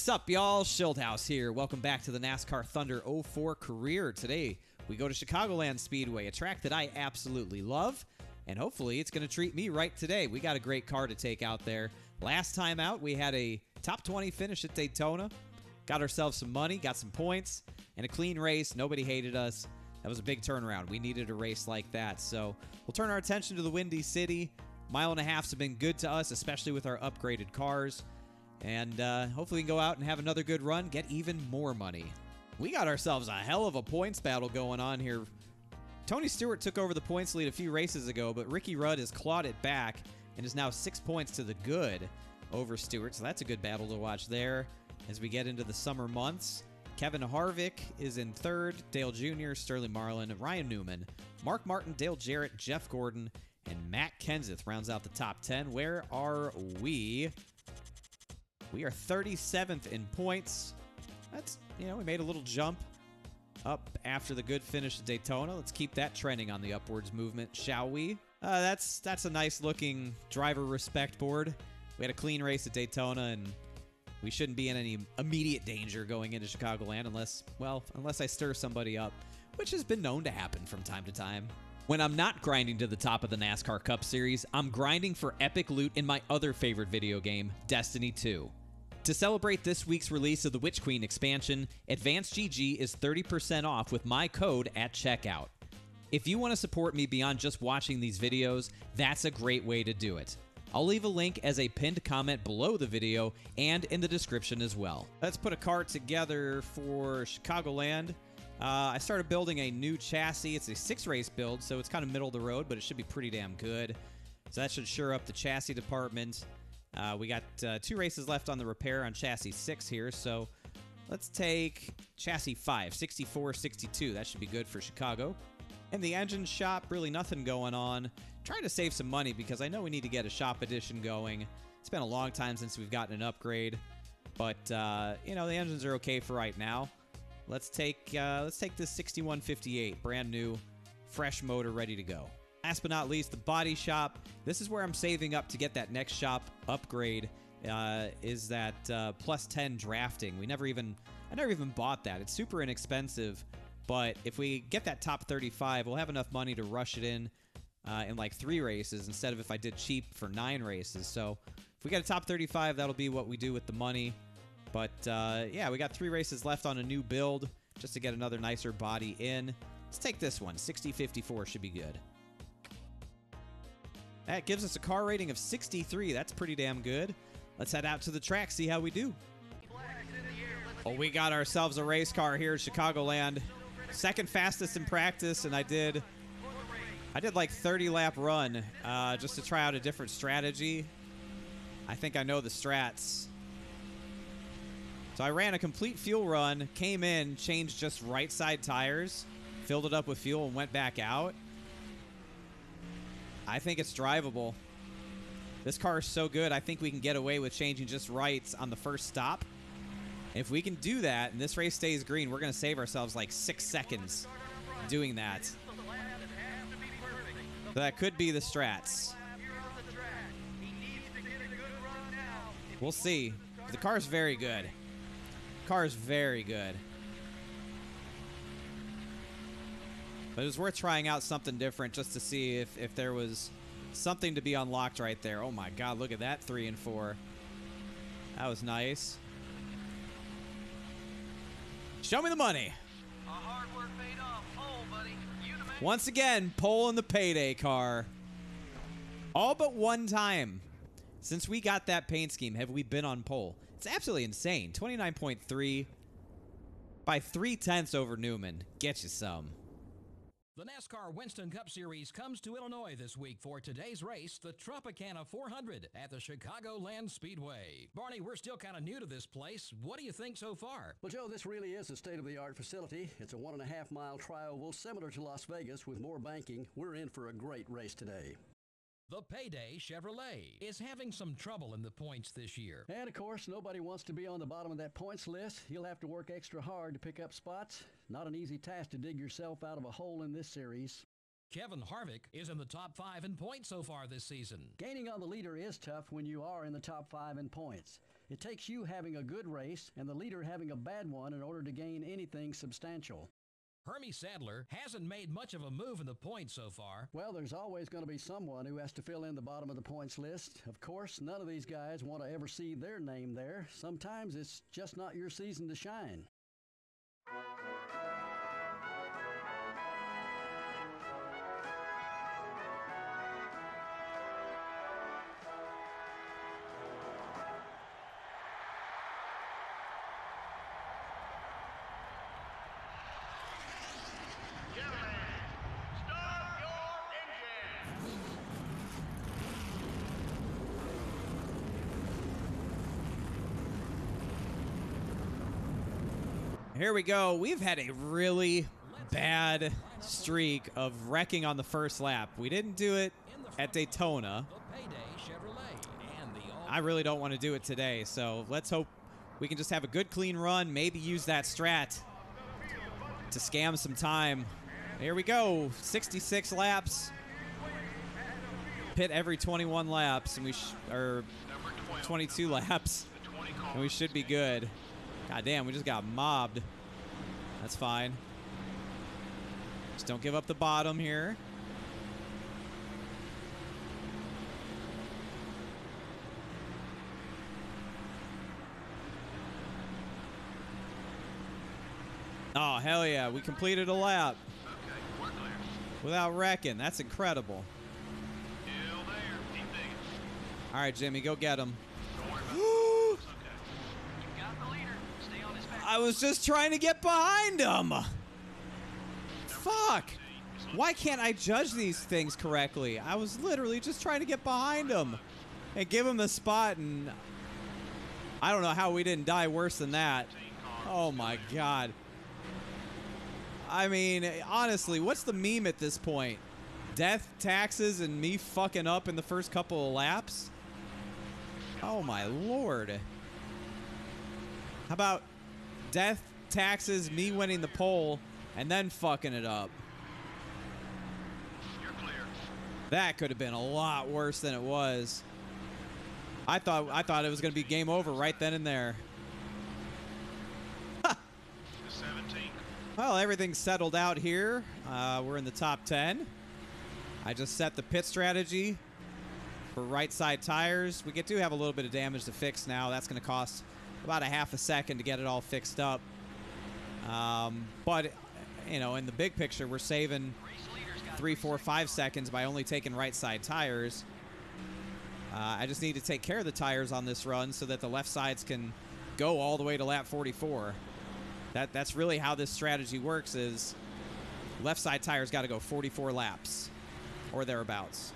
What's up, y'all? Schildhouse here. Welcome back to the NASCAR Thunder 04 career. Today, we go to Chicagoland Speedway, a track that I absolutely love, and hopefully it's going to treat me right today. We got a great car to take out there. Last time out, we had a top 20 finish at Daytona, got ourselves some money, got some points, and a clean race. Nobody hated us. That was a big turnaround. We needed a race like that. So we'll turn our attention to the Windy City. Mile and a halfs have been good to us, especially with our upgraded cars. And uh, hopefully we can go out and have another good run, get even more money. We got ourselves a hell of a points battle going on here. Tony Stewart took over the points lead a few races ago, but Ricky Rudd has clawed it back and is now six points to the good over Stewart. So that's a good battle to watch there as we get into the summer months. Kevin Harvick is in third, Dale Jr., Sterling Marlin, Ryan Newman, Mark Martin, Dale Jarrett, Jeff Gordon, and Matt Kenseth rounds out the top 10. Where are we? We are 37th in points. That's, you know, we made a little jump up after the good finish at Daytona. Let's keep that trending on the upwards movement, shall we? Uh, that's that's a nice looking driver respect board. We had a clean race at Daytona, and we shouldn't be in any immediate danger going into Chicagoland unless, well, unless I stir somebody up, which has been known to happen from time to time. When I'm not grinding to the top of the NASCAR Cup Series, I'm grinding for epic loot in my other favorite video game, Destiny 2. To celebrate this week's release of the Witch Queen expansion, Advanced GG is 30% off with my code at checkout. If you want to support me beyond just watching these videos, that's a great way to do it. I'll leave a link as a pinned comment below the video and in the description as well. Let's put a car together for Chicagoland. Uh, I started building a new chassis. It's a six race build, so it's kind of middle of the road, but it should be pretty damn good. So that should sure up the chassis department. Uh, we got uh, two races left on the repair on chassis 6 here, so let's take chassis 5, 64, 62. That should be good for Chicago. In the engine shop, really nothing going on. Trying to save some money because I know we need to get a shop edition going. It's been a long time since we've gotten an upgrade, but uh, you know the engines are okay for right now. Let's take uh, let's take this 6158, brand new, fresh motor, ready to go. Last but not least, the body shop. This is where I'm saving up to get that next shop upgrade. Uh, is that uh, plus 10 drafting? We never even, I never even bought that. It's super inexpensive, but if we get that top 35, we'll have enough money to rush it in uh, in like three races instead of if I did cheap for nine races. So if we get a top 35, that'll be what we do with the money. But uh, yeah, we got three races left on a new build just to get another nicer body in. Let's take this one. 6054 should be good. That gives us a car rating of 63. That's pretty damn good. Let's head out to the track, see how we do. Well, we got ourselves a race car here at Chicagoland. Second fastest in practice, and I did I did like 30 lap run uh, just to try out a different strategy. I think I know the strats. So I ran a complete fuel run, came in, changed just right side tires, filled it up with fuel, and went back out. I think it's drivable. This car is so good, I think we can get away with changing just rights on the first stop. If we can do that and this race stays green, we're going to save ourselves like six seconds doing that. That could be the strats. We'll see. The car is very good. The car is very good. But it was worth trying out something different just to see if, if there was something to be unlocked right there. Oh my god, look at that three and four. That was nice. Show me the money. Once again, pole in the payday car. All but one time since we got that paint scheme have we been on pole. It's absolutely insane. 29.3 by three tenths over Newman. Get you some. The NASCAR Winston Cup Series comes to Illinois this week for today's race, the Tropicana 400 at the Chicagoland Speedway. Barney, we're still kind of new to this place. What do you think so far? Well, Joe, this really is a state of the art facility. It's a one and a half mile trioval similar to Las Vegas with more banking. We're in for a great race today. The Payday Chevrolet is having some trouble in the points this year. And of course, nobody wants to be on the bottom of that points list. You'll have to work extra hard to pick up spots. Not an easy task to dig yourself out of a hole in this series. Kevin Harvick is in the top five in points so far this season. Gaining on the leader is tough when you are in the top five in points. It takes you having a good race and the leader having a bad one in order to gain anything substantial. Hermie Sadler hasn't made much of a move in the points so far. Well, there's always going to be someone who has to fill in the bottom of the points list. Of course, none of these guys want to ever see their name there. Sometimes it's just not your season to shine. Here we go. We've had a really bad streak of wrecking on the first lap. We didn't do it at Daytona. I really don't want to do it today, so let's hope we can just have a good, clean run. Maybe use that strat to scam some time. Here we go. 66 laps. Pit every 21 laps, and we or 22 laps, and we should be good. God damn, we just got mobbed. That's fine. Just don't give up the bottom here. Oh, hell yeah. We completed a lap without wrecking. That's incredible. All right, Jimmy, go get him. I was just trying to get behind him. Fuck. Why can't I judge these things correctly? I was literally just trying to get behind him and give him the spot, and I don't know how we didn't die worse than that. Oh my god. I mean, honestly, what's the meme at this point? Death, taxes, and me fucking up in the first couple of laps? Oh my lord. How about death, taxes, me winning the pole, and then fucking it up? That could have been a lot worse than it was. I thought I thought it was going to be game over right then and there. Well, everything's settled out here. Uh, we're in the top 10. I just set the pit strategy for right side tires. We get to have a little bit of damage to fix now. That's going to cost about a half a second to get it all fixed up. Um, but, you know, in the big picture, we're saving three, four, five seconds by only taking right side tires. Uh, I just need to take care of the tires on this run so that the left sides can go all the way to lap 44. That that's really how this strategy works. Is left side tires got to go 44 laps or thereabouts.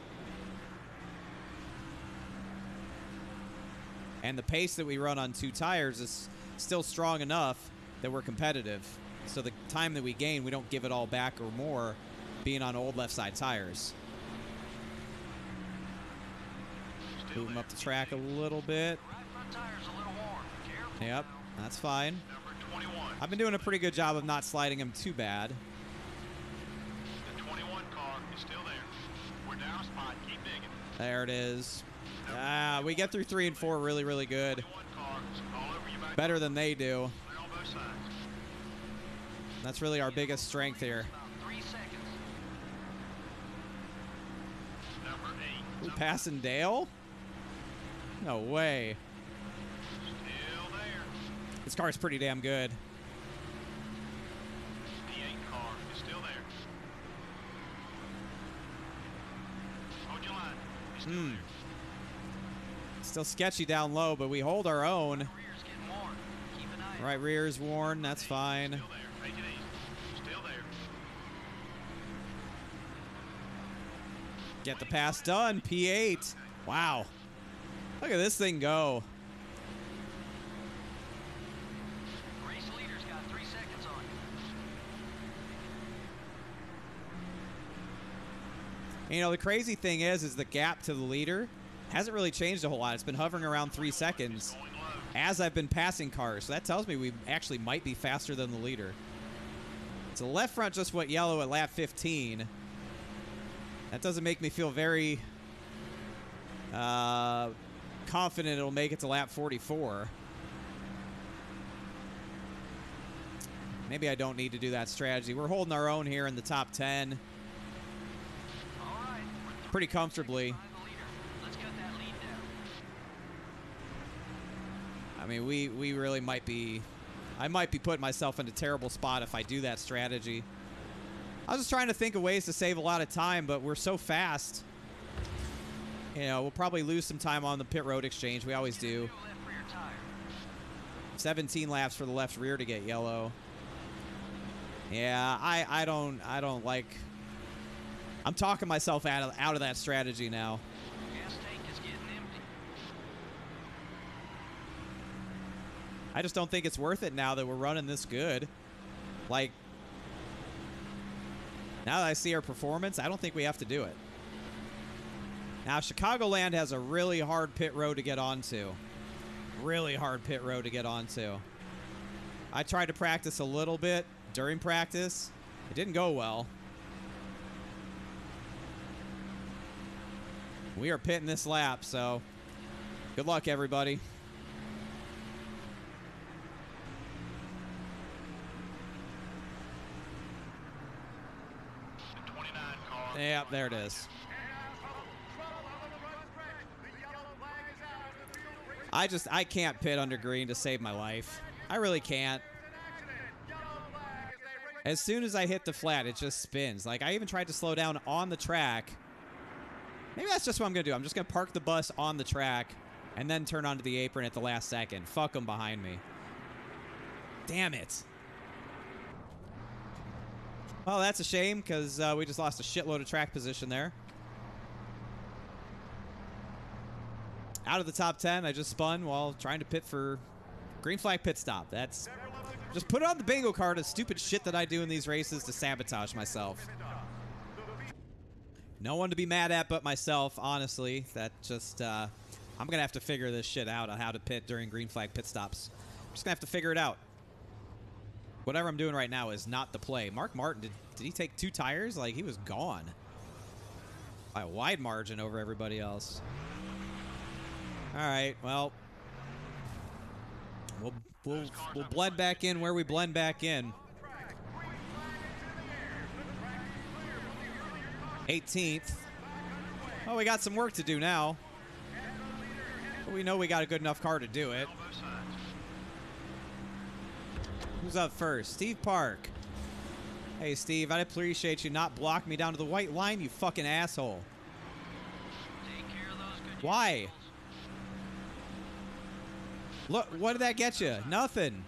And the pace that we run on two tires is still strong enough that we're competitive. So the time that we gain, we don't give it all back or more being on old left side tires. Move them up the track a little bit. Yep, that's fine. I've been doing a pretty good job of not sliding them too bad. The 21 car is still there. We're down a spot. Keep digging. There it is. Ah, we get through three and four really, really good. 21 car is all over you back. Better than they do. That's really our biggest strength here. Ooh, passing Dale? No way. This car's pretty damn good. The eight car is still there. Hold your line. He's still Hmm. there. Still sketchy down low, but we hold our own. Rear's getting worn. Keep an eye. Right rear's worn. That's fine. Still there. Take it easy. Still there. Get the pass done. P8. Wow. Look at this thing go. Race leader's got three seconds on you. You know, the crazy thing is, is the gap to the leader hasn't really changed a whole lot. It's been hovering around three seconds as I've been passing cars. So that tells me we actually might be faster than the leader. So left front just went yellow at lap 15. That doesn't make me feel very uh, confident it'll make it to lap 44. Maybe I don't need to do that strategy. We're holding our own here in the top 10 All right. We're pretty comfortably. behind the leader. Let's get that lead down. I mean, we, we really might be. I might be putting myself in a terrible spot if I do that strategy. I was just trying to think of ways to save a lot of time, but we're so fast. You know, we'll probably lose some time on the pit road exchange. We always do. New left rear tire. 17 laps for the left rear to get yellow. Yeah, I, I don't I don't like. I'm talking myself out of out of that strategy now. Gas tank is getting empty. I just don't think it's worth it now that we're running this good. Like, now that I see our performance, I don't think we have to do it. Now, Chicagoland has a really hard pit road to get onto. Really hard pit road to get onto. I tried to practice a little bit during practice. It didn't go well. We are pitting this lap, so good luck, everybody. The 29 Yeah, there it is. I just I can't pit under green to save my life. I really can't. As soon as I hit the flat, it just spins. Like I even tried to slow down on the track. Maybe that's just what I'm gonna do. I'm just gonna park the bus on the track and then turn onto the apron at the last second. Fuck them behind me. Damn it. Well, that's a shame because uh, we just lost a shitload of track position there. Out of the top 10, I just spun while trying to pit for green flag pit stop. That's just put on the bingo card of stupid shit that I do in these races to sabotage myself. No one to be mad at but myself, honestly. That just, uh, I'm going to have to figure this shit out on how to pit during green flag pit stops. I'm just going to have to figure it out. Whatever I'm doing right now is not the play. Mark Martin, did, did he take two tires? Like, he was gone by a wide margin over everybody else. All right, well, we'll we'll we'll blend back in where we blend back in. 18th. Oh, we got some work to do now. But we know we got a good enough car to do it. Who's up first? Steve Park. Hey, Steve, I'd appreciate you not blocking me down to the white line, you fucking asshole. Why? Look, what did that get you? Nothing.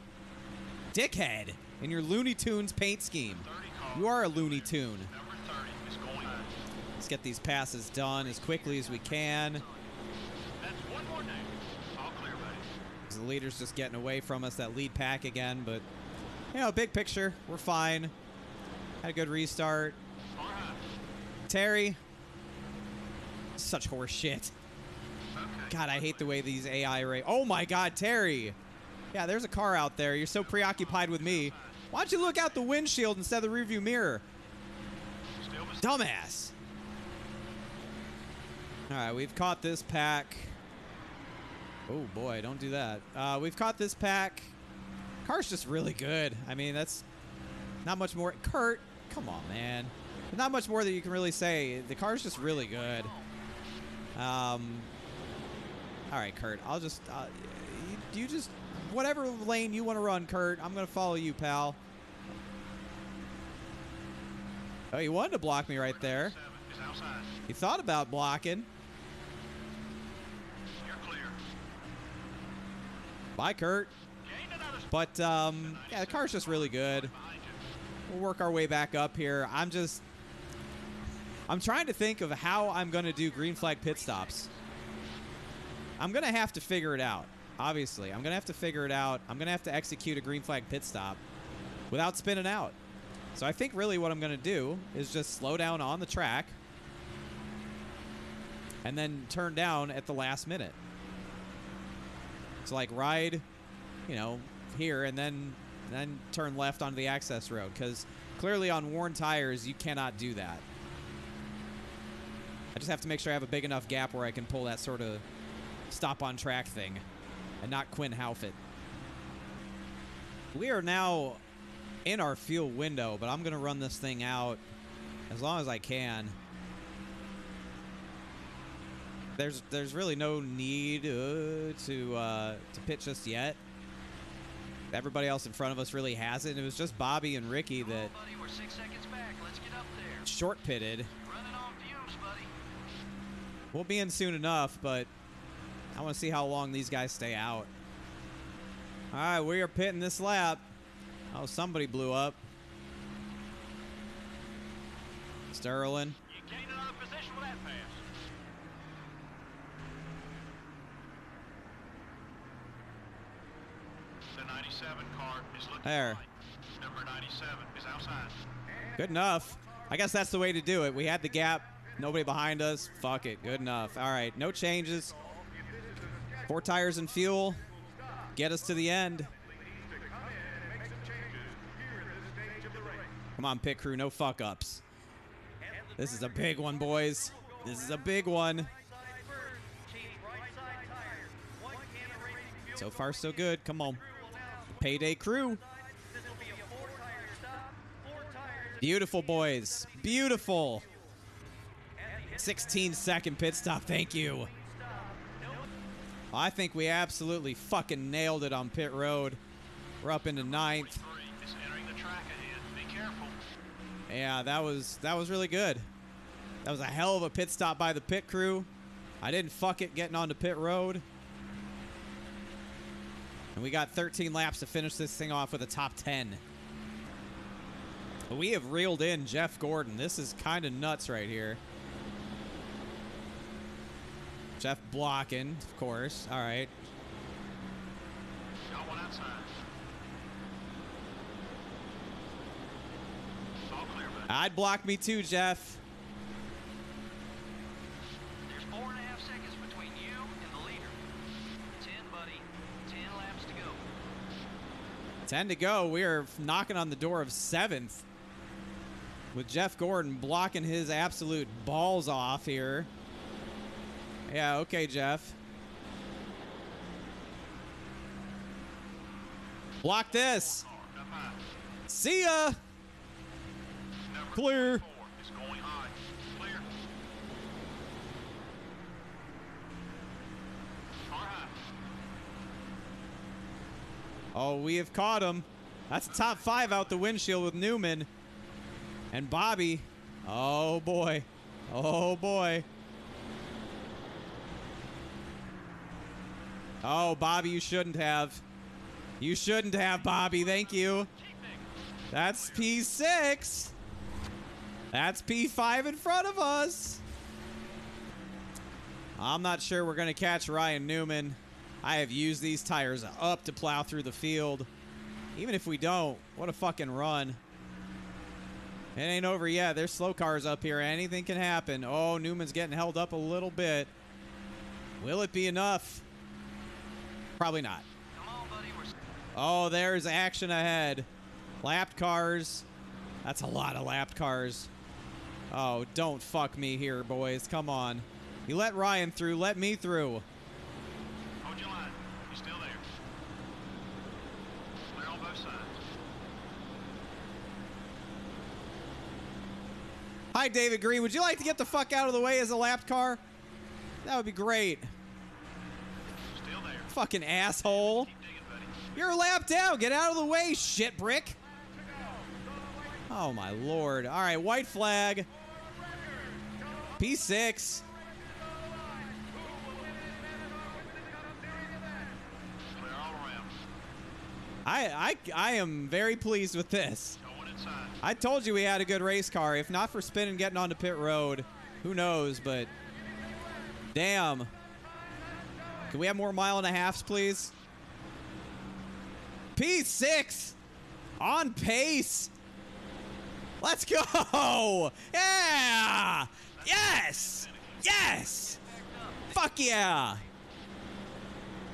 Dickhead. In your Looney Tunes paint scheme. You are a Looney Tune. Number 30 is going. Let's get these passes done as quickly as we can. The leader's just getting away from us, that lead pack again, but, you know, big picture, we're fine. Had a good restart. Terry. Such horse shit. God, I hate the way these AI rate. Oh my God, Terry. Yeah, there's a car out there. You're so preoccupied with me. Why don't you look out the windshield instead of the rearview mirror? Dumbass. All right, we've caught this pack. Oh boy, don't do that. Uh, we've caught this pack. Car's just really good. I mean, that's not much more. Kurt, come on, man. Not much more that you can really say. The car's just really good. Um. All right, Kurt. I'll just. Uh, you, just whatever lane you want to run, Kurt. I'm gonna follow you, pal. Oh, you wanted to block me right there. You thought about blocking. Bye, Kurt. But um, yeah, the car's just really good. We'll work our way back up here. I'm just, I'm trying to think of how I'm going to do green flag pit stops. I'm going to have to figure it out. Obviously, I'm going to have to figure it out. I'm going to have to execute a green flag pit stop without spinning out. So I think really what I'm going to do is just slow down on the track and then turn down at the last minute. So like ride, you know, here and then then turn left onto the access road because clearly on worn tires you cannot do that. I just have to make sure I have a big enough gap where I can pull that sort of stop on track thing and not Quinn Halfett. We are now in our fuel window, but I'm going to run this thing out as long as I can. There's there's really no need uh, to uh, to pit just yet. Everybody else in front of us really hasn't. It was just Bobby and Ricky that buddy, we're six seconds back. Let's get up there. short pitted. Fumes. We'll be in soon enough, but I want to see how long these guys stay out. All right, we are pitting this lap. Oh, somebody blew up. Sterling. You gain another position with that pass. The 97 car is looking There. Number 97 is outside. Good enough. I guess that's the way to do it. We had the gap. Nobody behind us. Fuck it. Good enough. All right. No changes. Four tires and fuel. Get us to the end. Come on, pit crew. No fuck ups. This is a big one, boys. This is a big one. So far, so good. Come on. Payday crew. Beautiful, boys. Beautiful. 16 second pit stop. Thank you. I think we absolutely fucking nailed it on pit road. We're up into ninth. Yeah, that was that was really good. That was a hell of a pit stop by the pit crew. I didn't fuck it getting onto pit road. And we got 13 laps to finish this thing off with a top 10. We have reeled in Jeff Gordon. This is kind of nuts right here. Jeff blocking, of course. All right. Got one outside. It's clear. I'd block me too, Jeff. There's four and a half seconds between you and the leader. Ten, buddy. Ten laps to go. 10 to go. We are knocking on the door of seventh with Jeff Gordon blocking his absolute balls off here. Yeah, okay, Jeff. Block this. See ya. Clear. 24 is going high. Clear. Oh, we have caught him. That's a top five out the windshield with Newman. And Bobby. Oh, boy. Oh, boy. Oh, Bobby, you shouldn't have. You shouldn't have, Bobby. Thank you. That's P6. That's P5 in front of us. I'm not sure we're going to catch Ryan Newman. I have used these tires up to plow through the field. Even if we don't, what a fucking run. It ain't over yet. There's slow cars up here. Anything can happen. Oh, Newman's getting held up a little bit. Will it be enough? Probably not. Oh, there's action ahead. Lapped cars. That's a lot of lapped cars. Oh, don't fuck me here, boys. Come on. You let Ryan through. Let me through. Hold your line. He's still there. Clear on both sides. David Green. Would you like to get the fuck out of the way as a lapped car? That would be great. Still there. Fucking asshole. Digging. You're a lap down. Get out of the way, shit brick. Oh, my lord. All right, white flag. P6. Clear all around. I, I, I am very pleased with this. I told you we had a good race car. If not for spinning getting onto pit road, who knows? But damn. Can we have more mile and a halfs, please? P6 on pace. Let's go. Yeah. Yes. Yes. Fuck yeah.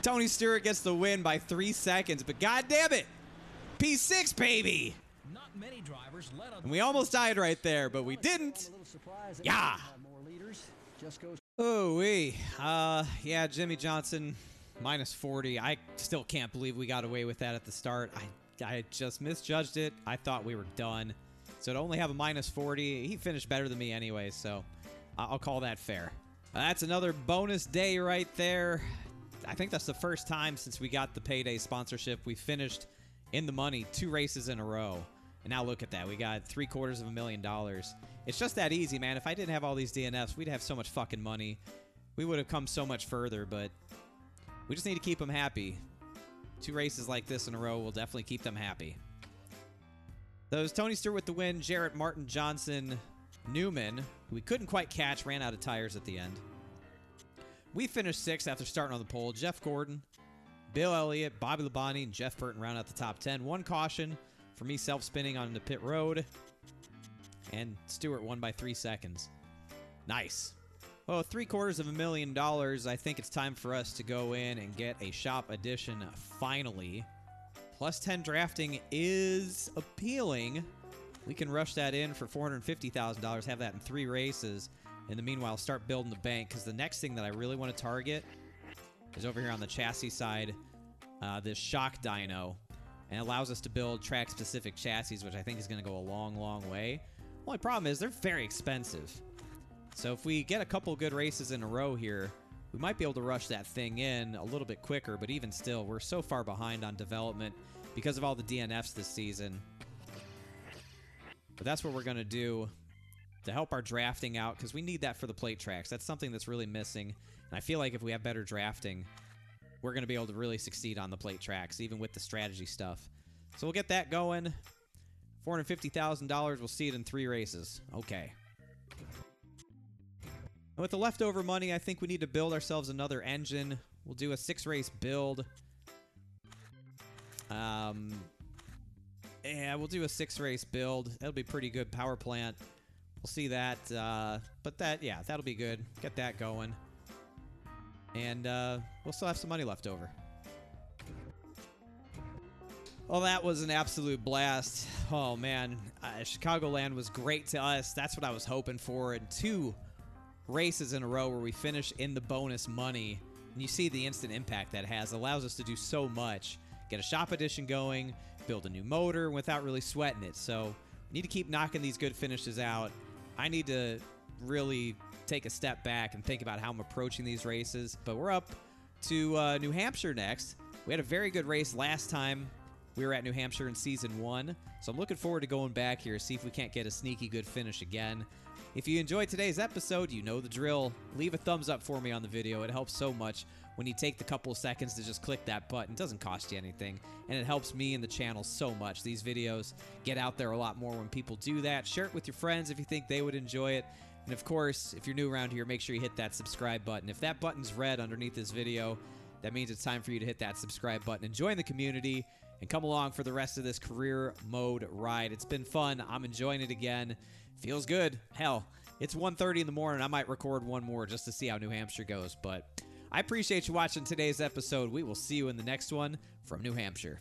Tony Stewart gets the win by three seconds, but god damn it. P6, baby. And we almost died right there, but we didn't. a little surprised that Yeah. we didn't have more leaders. just goes Oh, we. Uh, yeah, Jimmie Johnson, minus 40. I still can't believe we got away with that at the start. I, I just misjudged it. I thought we were done. So to only have a minus 40, he finished better than me anyway, so I'll call that fair. That's another bonus day right there. I think that's the first time since we got the payday sponsorship we finished in the money two races in a row. And now look at that. We got three quarters of a million dollars. It's just that easy, man. If I didn't have all these DNFs, we'd have so much fucking money. We would have come so much further, but we just need to keep them happy. Two races like this in a row will definitely keep them happy. Those Tony Stewart with the win, Jarrett Martin Johnson Newman, who we couldn't quite catch, ran out of tires at the end. We finished sixth after starting on the pole. Jeff Gordon, Bill Elliott, Bobby Labonte, and Jeff Burton round out the top 10. One caution for me self spinning on the pit road. And Stewart won by three seconds. Nice. Well, three quarters of a million dollars. I think it's time for us to go in and get a shop edition finally. Plus 10 drafting is appealing. We can rush that in for $450,000, have that in three races. In the meanwhile, start building the bank because the next thing that I really want to target is over here on the chassis side, uh, this shock dyno. And allows us to build track specific chassis, which I think is going to go a long, long way. Only problem is they're very expensive. So if we get a couple good races in a row here, we might be able to rush that thing in a little bit quicker, but even still, we're so far behind on development because of all the DNFs this season. But that's what we're going to do to help our drafting out because we need that for the plate tracks. That's something that's really missing. And I feel like if we have better drafting, we're going to be able to really succeed on the plate tracks, even with the strategy stuff. So we'll get that going. $450,000, we'll see it in three races. Okay. And with the leftover money, I think we need to build ourselves another engine. We'll do a six race build. Um, yeah, we'll do a six race build. That'll be pretty good power plant. We'll see that. Uh, but that, yeah, that'll be good. Get that going. And uh, we'll still have some money left over. Well, that was an absolute blast. Oh, man. Uh, Chicagoland was great to us. That's what I was hoping for. And two races in a row where we finish in the bonus money. And you see the instant impact that has. Allows us to do so much. Get a shop edition going, build a new motor without really sweating it. So need to keep knocking these good finishes out. I need to really take a step back and think about how I'm approaching these races. But we're up to uh, New Hampshire next. We had a very good race last time we were at New Hampshire in season one. So I'm looking forward to going back here, to see if we can't get a sneaky good finish again. If you enjoyed today's episode, you know the drill. Leave a thumbs up for me on the video. It helps so much when you take the couple seconds to just click that button. It doesn't cost you anything, and it helps me and the channel so much. These videos get out there a lot more when people do that. Share it with your friends if you think they would enjoy it. And of course, if you're new around here, make sure you hit that subscribe button. If that button's red underneath this video, that means it's time for you to hit that subscribe button and join the community and come along for the rest of this career mode ride. It's been fun. I'm enjoying it again. Feels good. Hell, it's 1:30 in the morning. I might record one more just to see how New Hampshire goes, but I appreciate you watching today's episode. We will see you in the next one from New Hampshire.